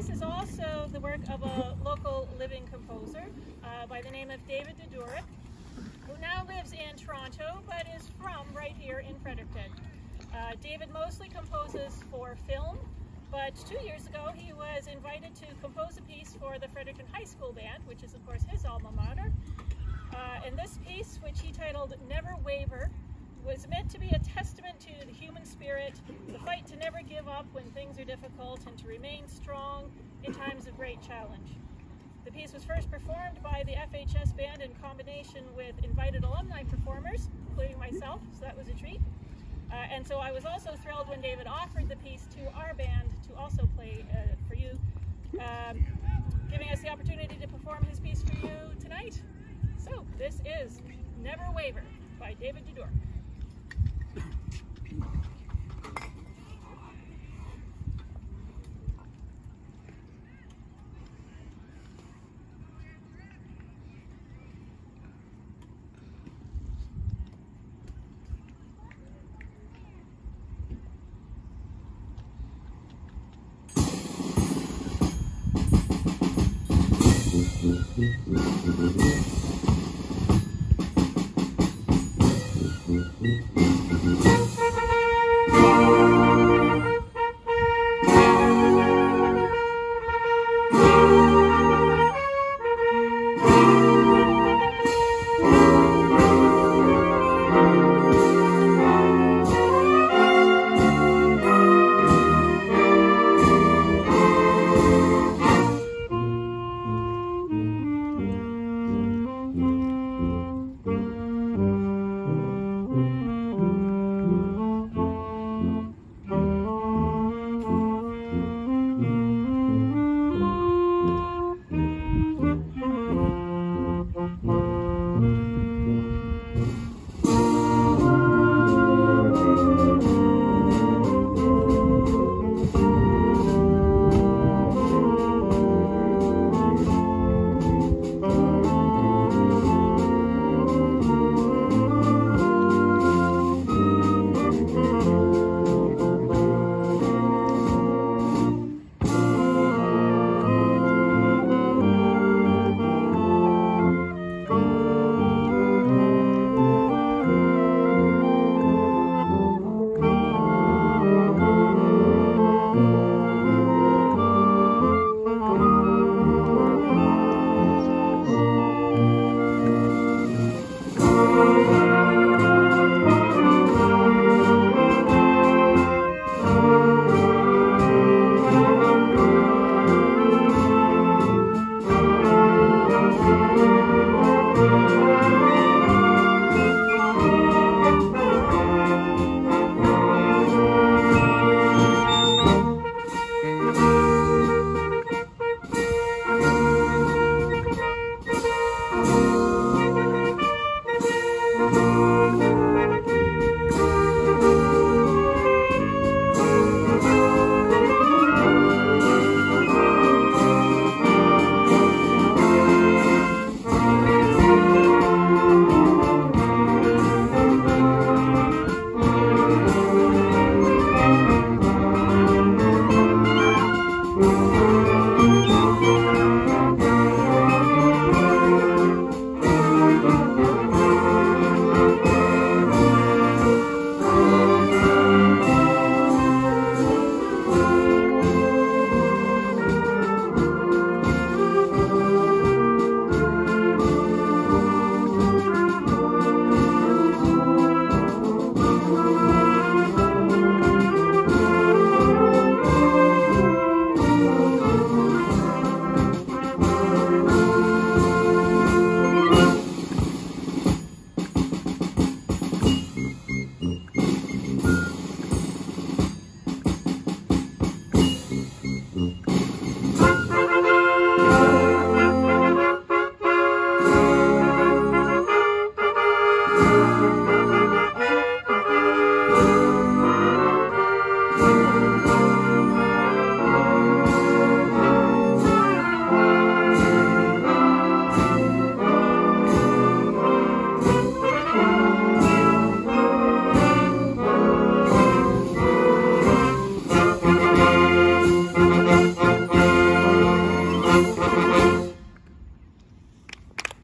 piece is also the work of a local living composer uh, by the name of David DeDourek, who now lives in Toronto but is from right here in Fredericton. Uh, David mostly composes for film, but two years ago he was invited to compose a piece for the Fredericton High School Band, which is of course his alma mater. Uh, and this piece, which he titled Never Waver, was meant to be a testament to the human spirit, the fight to never give up when things are difficult and to remain strong in times of great challenge. The piece was first performed by the FHS band in combination with invited alumni performers, including myself, so that was a treat. Uh, and so I was also thrilled when David offered the piece to our band to also play uh, for you, um, giving us the opportunity to perform his piece for you tonight. So this is Never Waver by David Dudor. Música